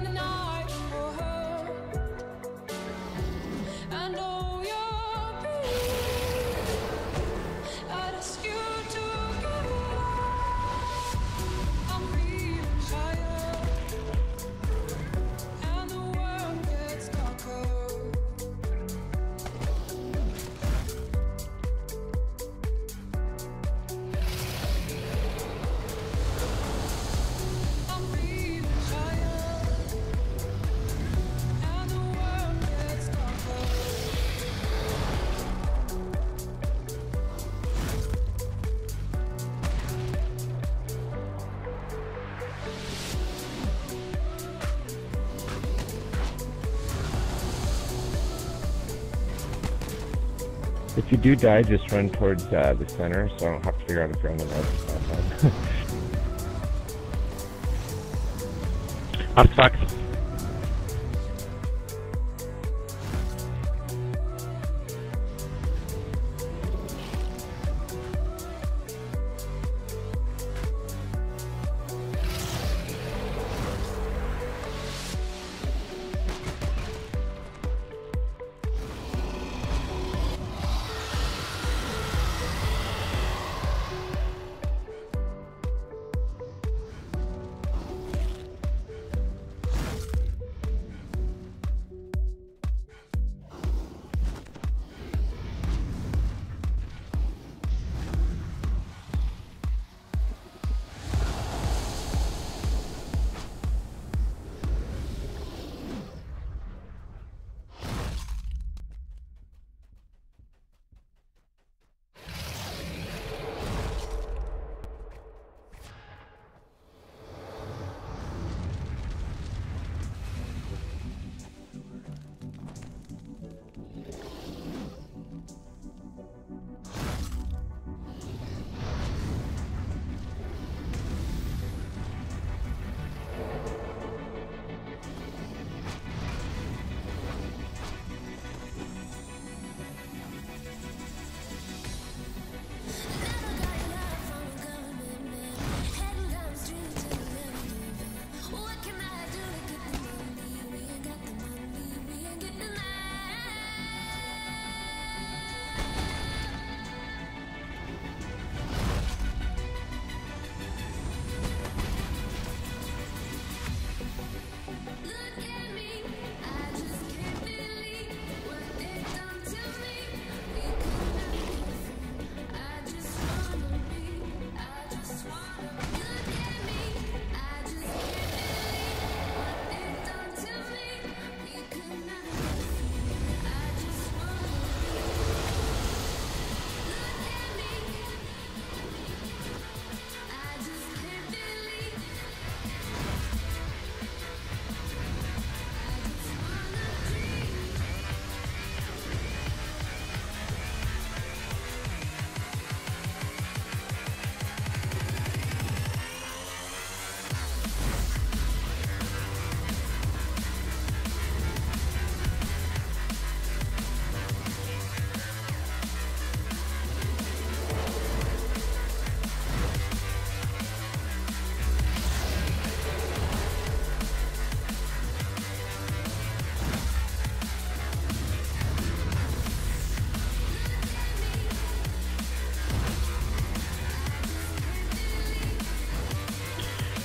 in the night If you do die, just run towards uh, the center, so I don't have to figure out if you're on the left or.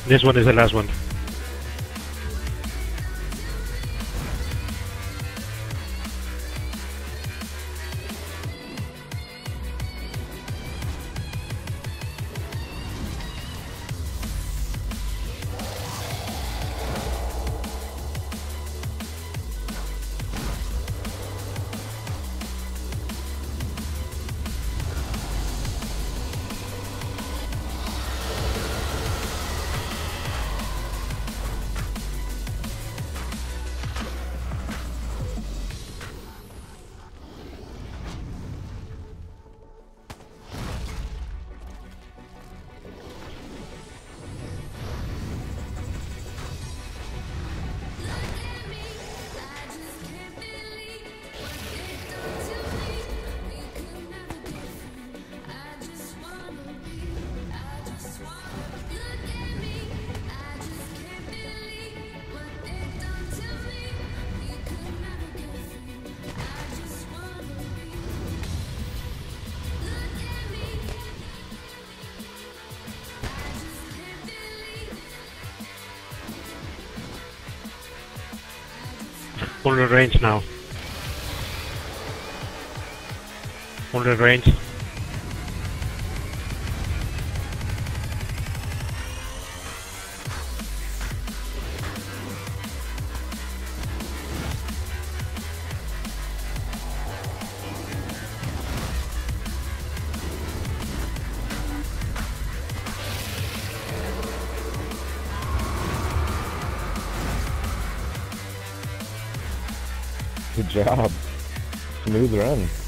This one is the last one. Full range now. Full range. Good job. Smooth run.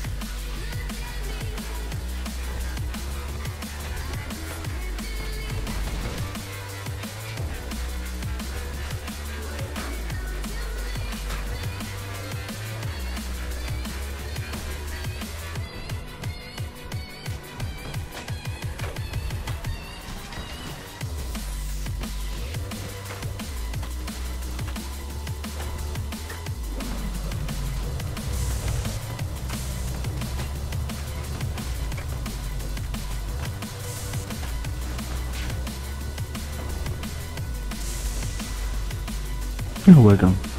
You're welcome.